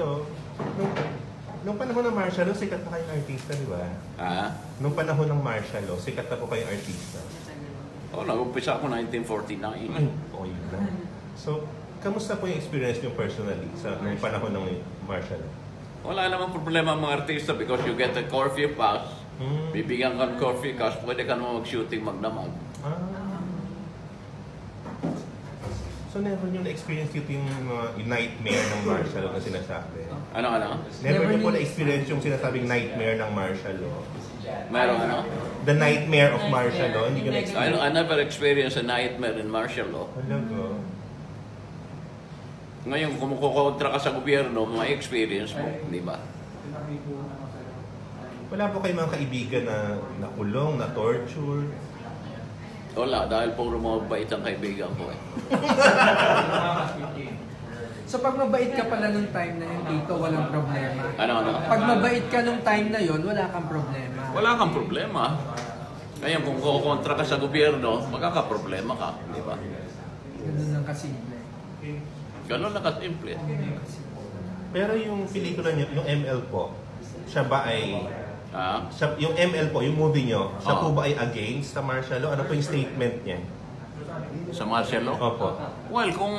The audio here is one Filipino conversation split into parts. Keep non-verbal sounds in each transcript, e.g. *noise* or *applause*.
Tito, nung, nung panahon ng martial law, sikat na kayong artista, di ba? Ha? Nung panahon ng martial law, sikat na po kayong artista. Oh, nag-umpisa ako 1949. Ay, okay na. So, kamusta po yung experience niyo personally sa nung panahon ng martial law? Wala namang problema ang mga artista because you get a curfew pass. Hmm. Bibigyan ka ng curfew pass, pwede ka naman mag-shooting magdamag. Ah. So, never nyo na-experience dito yung mga yung nightmare ng martial law na sinasabi? Ano, ano? Never, Never nyo po nyo- na-experience yung sinasabing nightmare ng martial law? Meron ano? The nightmare of martial law, hindi ko I, na-experience. I never experienced a nightmare in martial law. Talaga? Ngayon, kung kukontra ka sa gobyerno, may experience mo, di ba? Wala po kayong mga kaibigan na nakulong, na torture. Wala, dahil puro mga bait ang kaibigan ko eh. So pag mabait ka pala nung time na yun, Tito, walang problema. Ano, ano? Pag mabait ka nung time na yun, wala kang problema. Wala kang problema. Ngayon, kung kukontra ka sa gobyerno, magkakaproblema ka, di ba? Ganun lang kasimple. Ganun na kasimple. Pero yung pelikula niyo, yung ML po, siya ba ay... Ha? Siya, yung ML po, yung movie niyo, siya Oo. po ba ay against sa martial law? Ano po yung statement niya? Sa martial law? Opo. Well, kung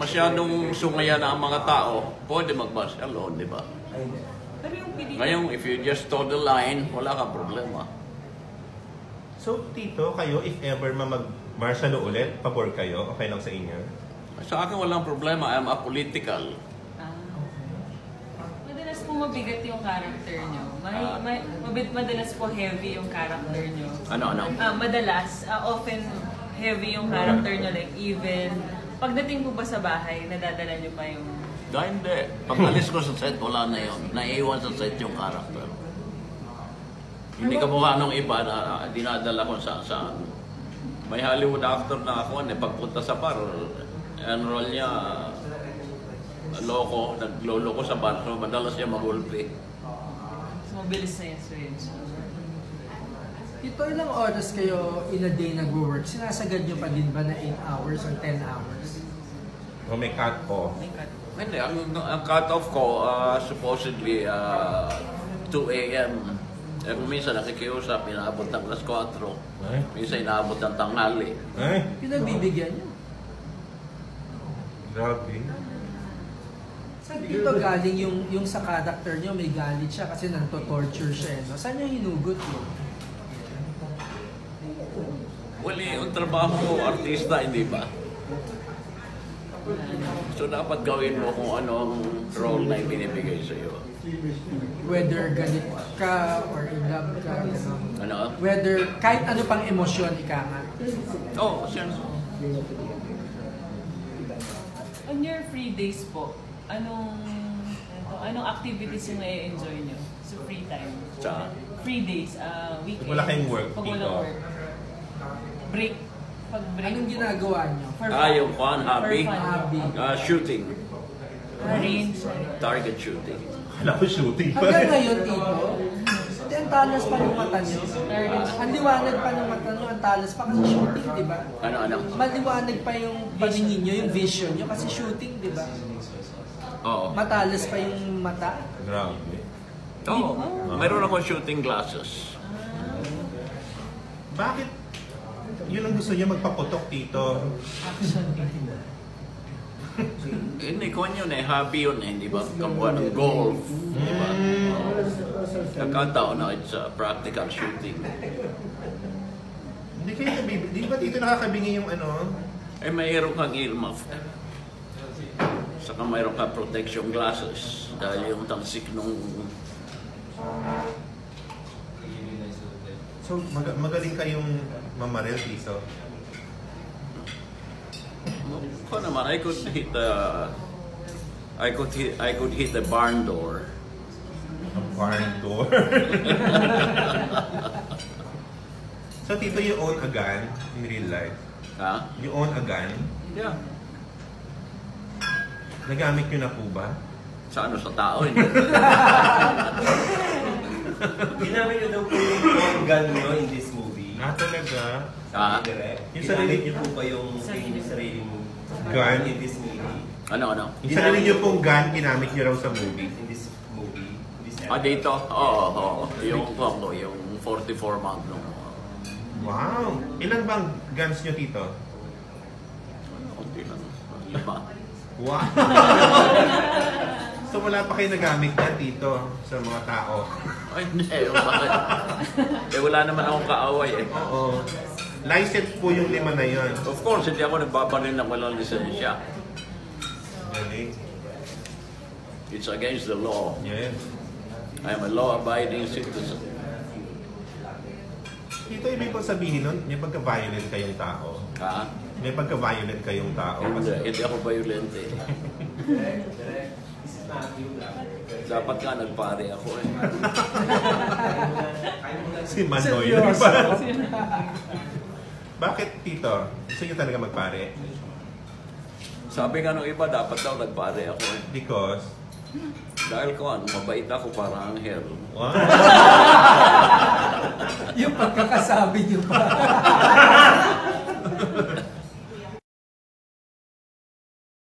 masyadong sungaya na ang mga tao, pwede mag-martial law, di ba? Pero yung Ngayon, if you just toe the line, wala kang problema. So, Tito, kayo, if ever ma mag-martial law ulit, pabor kayo, okay lang sa inyo? Sa akin, walang problema. I'm apolitical. Ah, po mabigat yung character nyo. May, Ah. may, mabit, madalas po heavy yung character nyo. Ano, ano? Ah, madalas, ah, often heavy yung character nyo, like even, pagdating po ba sa bahay, nadadala nyo pa yung... Dahil hindi. Pag alis ko sa set, wala na yun. Naiiwan sa set yung character. Hindi ka mukha nung iba na dinadala ko sa saan. May Hollywood actor na ako, eh, pagpunta sa bar, ang role niya, loko, nagloloko sa bar, so madalas siya magulpi. Mabilis na yung switch. Tito, ilang oras kayo in a day nag-work? Sinasagad nyo pa din ba na 8 hours or 10 hours? O may cut off? May cut. Hindi, ang, ang cut-off ko, ah, supposedly, ah, 2 a.m. Eh, kung minsan nakikiusap, inaabot ng alas 4. Ay? Minsan inaabot ng tanghali. Ay? Pinagbibigyan nyo? Grabe. Saan dito galing yung, yung sa character nyo, may galit siya kasi nanto-torture siya. eh, No? Saan nyo hinugot yun? Well, eh, yung trabaho ko, artista, hindi ba? So, dapat gawin mo kung ano ang role na ibinibigay sa iyo. Whether galit ka or in love ka. Ano? Whether, kahit ano pang emosyon, ika nga. Oh, siya. On your free days po, anong ano, anong activities yung nai-enjoy nyo sa free time? Sa? Free days, ah weekend. Pag wala kayong work, Pag dito. walang work. Break. Pag break Anong ginagawa nyo? For Ah, yung fun, hobby. For fun. Hobby. Ah, shooting. Range. Target shooting. Alam ko shooting pa Hanggang ngayon, Tito, hindi, ang talas pa ng mata nyo. Ang liwanag pa ng mata nyo, ang talas pa kasi shooting, di ba? Ano, ano? Maliwanag pa yung paningin nyo, yung vision nyo, kasi shooting, di ba? Oo. Matalas pa yung mata. Grabe. Oo. Meron ako shooting glasses. Bakit? Yun ang gusto niya magpaputok, Tito. Hindi ko yun eh, hobby yun eh, di ba? Kamukha ng golf, di ba? Nagkataon na it's a practical shooting. Hindi kayo nabib... Di ba dito nakakabingi yung ano? Eh, mayroon kang earmuff. Saka mayroon kang protection glasses dahil yung tansik nung... So, mag- magaling kayong mamaril, Tito. Ko naman, I could hit the... I could hit, I could hit the barn door. A barn door. *laughs* so, Tito, you own a gun in real life? Ha? You own a gun? Yeah. Nagamit nyo na po ba? Sa ano, sa tao, hindi. *laughs* Ginamit niyo daw po yung own gun niyo in this movie. Ah, talaga? Direct. Yung Ginamit sarili- niyo po pa yung Sarili. mo Gun? in this movie. Ano, ano? Yung sarili niyo pong gun, ginamit niyo raw sa movie. In this movie, in this Ah, dito? Oo, oo. Yung, ano, yung 44 Magnum. Wow! Ilan bang guns niyo, Tito? Kunti lang. Lima. Wow! so wala pa kayo nagamit yan, Tito, sa mga tao? Ay. Eh, bakit? eh, wala naman akong kaaway eh. Oo. License po yung lima na yon. Of course, hindi ako nagbabaril ng walang lisensya. Galing. It's against the law. Yes. I am a law-abiding citizen. Tito, ibig pong sabihin nun, may pagka-violent kayong tao. Ha? May pagka-violent kayong tao. Hindi, hindi ako violent eh. Dapat nga nagpare ako eh. *laughs* Si Manoy. Seryoso. Bakit, Tito? Gusto niyo talaga magpare? Sabi nga nung iba, dapat daw nagpare ako eh. Because? Dahil ko ano, mabait ako parang anghel. Wow! *laughs* yung pagkakasabi niyo pa. *laughs*